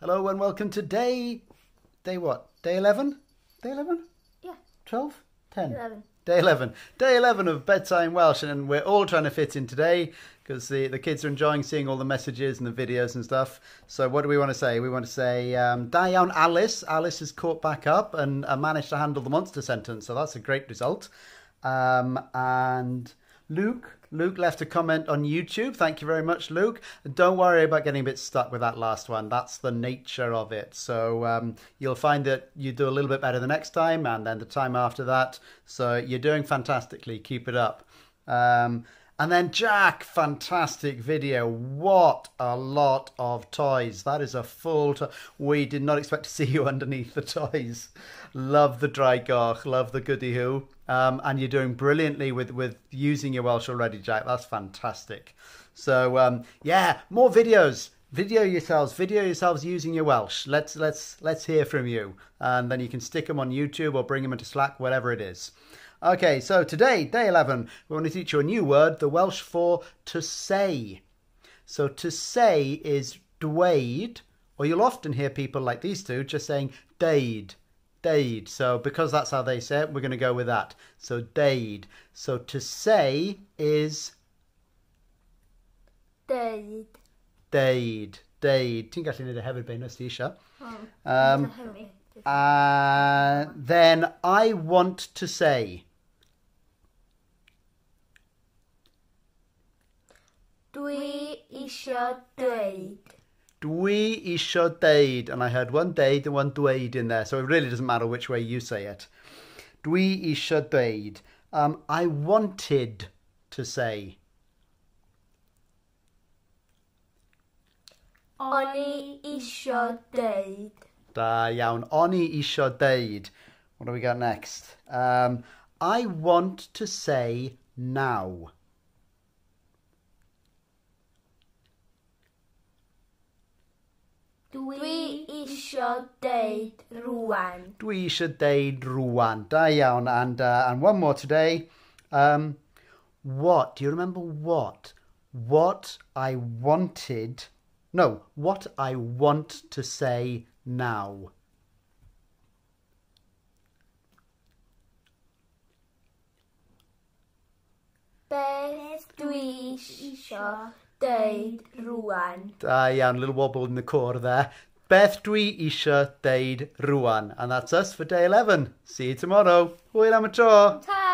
Hello and welcome to day. Day what? Day 11? Day 11? Yeah. 12? 10? 11. Day 11. Day 11 of Bedtime Welsh, and we're all trying to fit in today because the, the kids are enjoying seeing all the messages and the videos and stuff. So, what do we want to say? We want to say, um, Da iawn Alice. Alice has caught back up and uh, managed to handle the monster sentence, so that's a great result. Um, and Luke. Luke left a comment on YouTube. Thank you very much, Luke. Don't worry about getting a bit stuck with that last one. That's the nature of it. So um, you'll find that you do a little bit better the next time and then the time after that. So you're doing fantastically. Keep it up. Um, and then Jack, fantastic video. What a lot of toys. That is a full. To- we did not expect to see you underneath the toys. Love the ddraig goch, love the goody who. Um, and you're doing brilliantly with, with using your Welsh already, Jack. That's fantastic. So um, yeah, more videos. Video yourselves, video yourselves using your Welsh. Let's let's let's hear from you, and then you can stick them on YouTube or bring them into Slack, whatever it is. Okay, so today, day 11, we want to teach you a new word, the Welsh for to say. So to say is dweud, or you'll often hear people like these two just saying deud, deud. So because that's how they say it, we're going to go with that. So deud. So to say is Deud. deud, deud. Ti'n gallu neud e hefyd, Bein, os ti eisiau. Um. Uh, then I want to say. Dwi isio dweud. Dwi isio deud, and I heard one deud and one dweud in there, so it really doesn't matter which way you say it. Dwi isio deud. Um, I wanted to say. O'n i isio dweud. Da iawn. Oni isio deud. What do we got next? Um, I want to say now. Dwi isio dweud rwan. Dwi eisiau deud rwan. Da iawn. And, uh, and one more today. Um, what? Do you remember what? What I wanted. No, what I want to say naw. Beth dwi isio deud rwan? Da iawn, little wobble in the core there. Beth dwi isio deud rwan? And that's us for day 11. See you tomorrow. Hwyl am y tro. Ta!